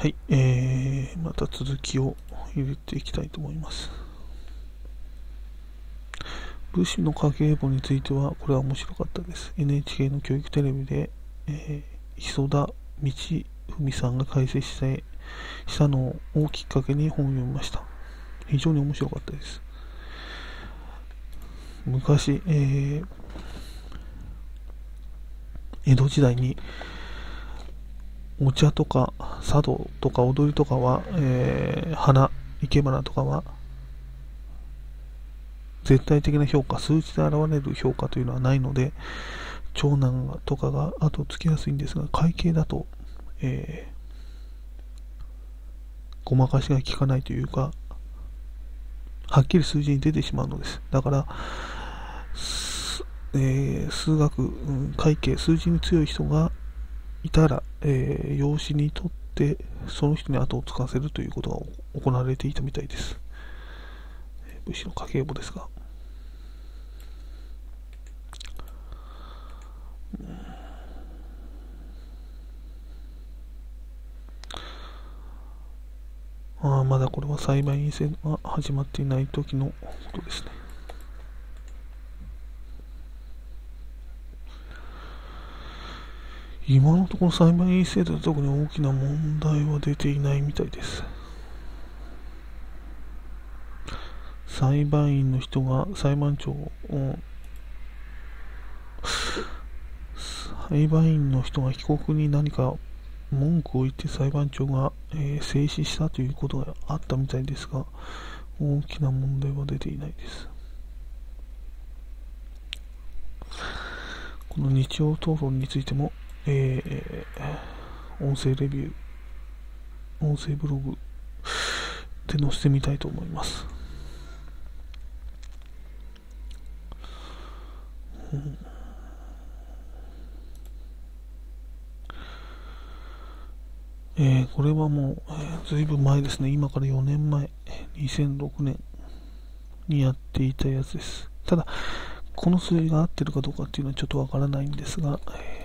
はい、えー、また続きを入れていきたいと思います。武士の家計簿については、これは面白かったです。NHK の教育テレビで、えー、磯田道文さんが解説してしたのをきっかけに本を読みました。非常に面白かったです。昔、えー、江戸時代にお茶とか茶道とか踊りとかは、えー、花、生け花とかは、絶対的な評価、数値で現れる評価というのはないので、長男とかが後つきやすいんですが、会計だと、えー、ごまかしが効かないというか、はっきり数字に出てしまうのです。だから、えー、数学、会計、数字に強い人がいたら、えー、養子にとってその人に後をつかせるということが行われていたみたいです。武士の家計簿ですが。ああ、まだこれは裁判員制が始まっていない時のことですね。今のところ裁判員制度で特に大きな問題は出ていないみたいです。裁判員の人が裁判長を裁判員の人が被告に何か文句を言って裁判長が、えー、静止したということがあったみたいですが大きな問題は出ていないですこの日曜討論についてもえー、音声レビュー、音声ブログで載せてみたいと思います。うんえー、これはもう、えー、ずいぶん前ですね。今から4年前、2006年にやっていたやつです。ただ、この数字が合ってるかどうかっていうのはちょっとわからないんですが、えー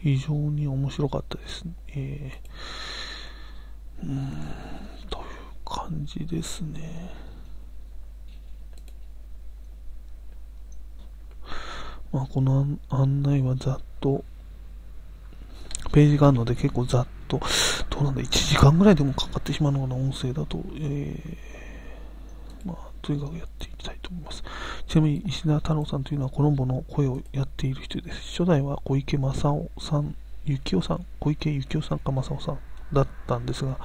非常に面白かったですね。えー、うん、という感じですね。まあ、この案内はざっと、ページがあるので結構ざっと、どうなんだ、1時間ぐらいでもかかってしまうのかな、音声だと。えー、まあ、とにかくやっていきたいと思います。ちなみに石田太郎さんというのはコロンボの声をやっている人です。初代は小池正夫さん、幸男さん、小池幸男さんか正夫さんだったんですが、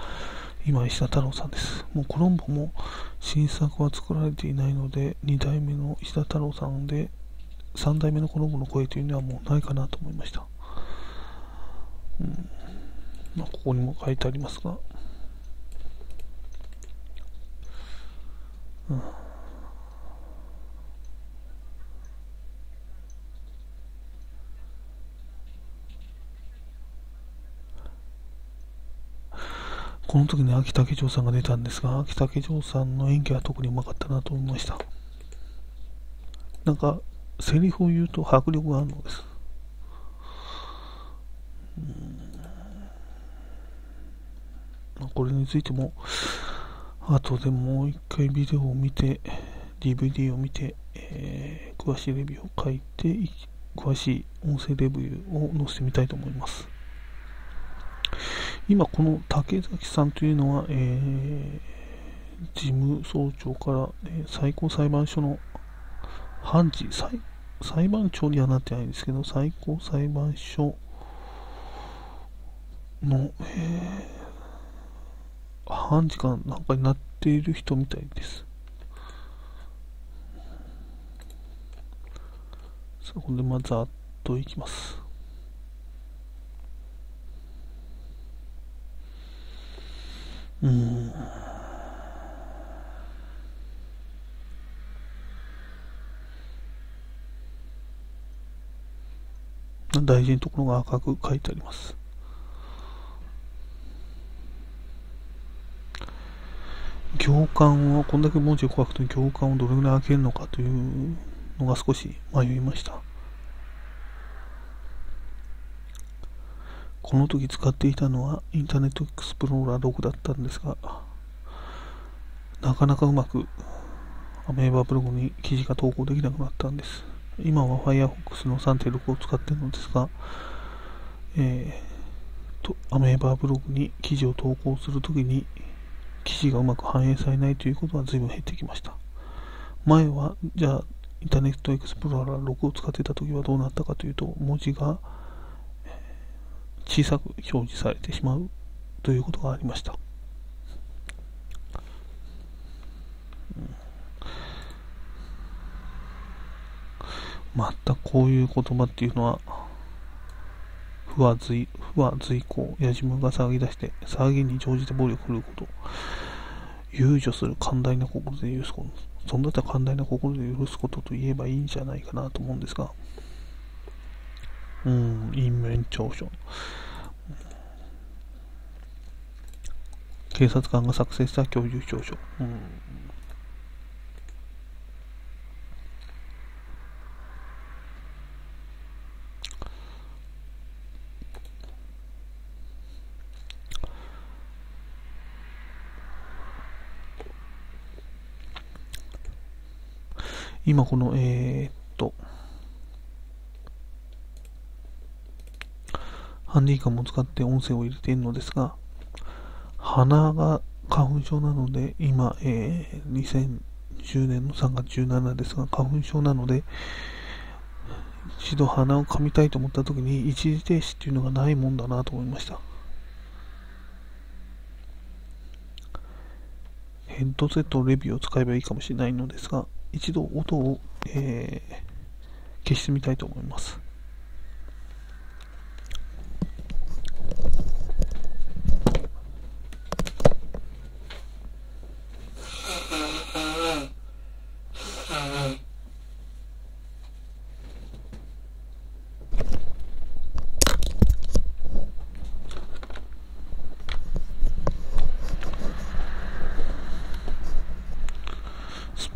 今石田太郎さんです。もうコロンボも新作は作られていないので、2代目の石田太郎さんで、3代目のコロンボの声というのはもうないかなと思いました。うんまあ、ここにも書いてありますが、うんこの時に秋竹城さんが出たんですが、秋竹城さんの演技は特にうまかったなと思いました。なんか、セリフを言うと迫力があるのです。これについても、後でもう一回ビデオを見て、DVD を見て、えー、詳しいレビューを書いて、詳しい音声レビューを載せてみたいと思います。今、この竹崎さんというのは、えー、事務総長から、えー、最高裁判所の判事裁、裁判長にはなってないんですけど、最高裁判所の、えー、判事かなんかになっている人みたいです。そこでまざっといきます。うん。大事なところが赤く書いてあります。行間をこんだけ文字を書くと行間をどれぐらい開けるのかというのが少し迷いました。この時使っていたのはインターネットエクスプローラー6だったんですが、なかなかうまくアメーバブログに記事が投稿できなくなったんです。今は Firefox の3.6を使っているのですが、えー、とアメーバブログに記事を投稿するときに記事がうまく反映されないということは随分減ってきました。前は、じゃあ、インターネットエクスプローラー6を使っていたときはどうなったかというと、文字が小さく表示されてしまうということがありました。またこういう言葉っていうのは、不は随、不は随行、やじむが騒ぎ出して、騒ぎに乗じて暴力を振るうこと、遊女する寛大な心で許すこと、そんだったら寛大な心で許すことと言えばいいんじゃないかなと思うんですが、うん、因面調書。警察官が作成した供述調書。うん今この、えー、っと、ハンディカムを使って音声を入れているのですが、鼻が花粉症なので、今、えー、2010年の3月17日ですが、花粉症なので、一度鼻を噛みたいと思った時に一時停止っていうのがないもんだなと思いました。ヘッドセットレビューを使えばいいかもしれないのですが、一度音を、えー、消してみたいと思います。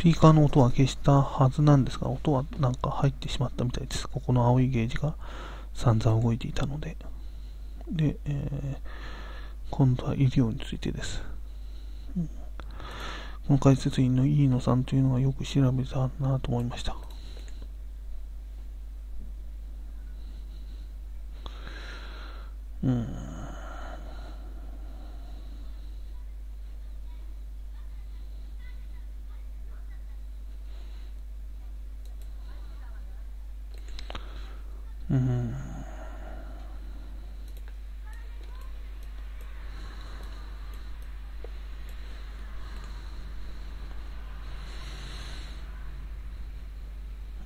ピーカーの音は消したはずなんですが、音はなんか入ってしまったみたいです。ここの青いゲージが散々動いていたので。で、えー、今度は医療についてです。この解説員の飯野さんというのがよく調べたなと思いました。うん。うん。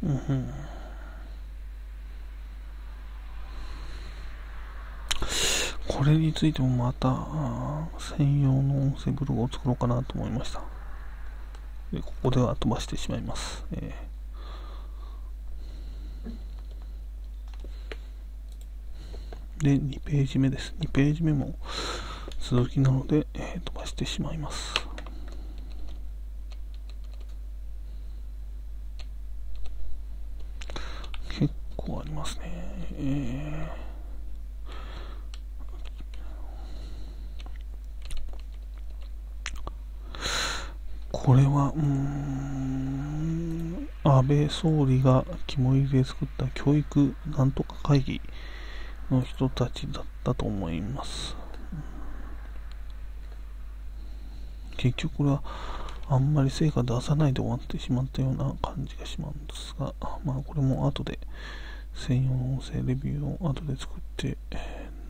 うん。これについてもまた専用の音声ブログを作ろうかなと思いました。でここでは飛ばしてしまいます。えーで、2ページ目です。2ページ目も続きなので、えー、飛ばしてしまいます。結構ありますね。えーこれは、うん、安倍総理が肝入りで作った教育なんとか会議の人たちだったと思います。結局これはあんまり成果出さないで終わってしまったような感じがしますが、まあこれも後で専用の音声レビューを後で作って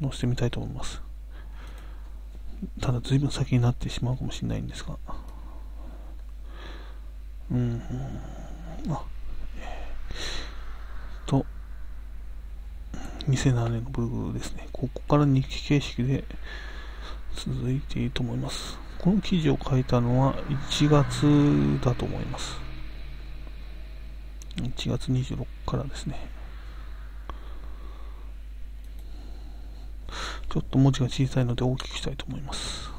載せてみたいと思います。ただ随分先になってしまうかもしれないんですが、うん、あ、と、2007年のブログですね。ここから日記形式で続いていいと思います。この記事を書いたのは1月だと思います。1月26からですね。ちょっと文字が小さいので大きくしたいと思います。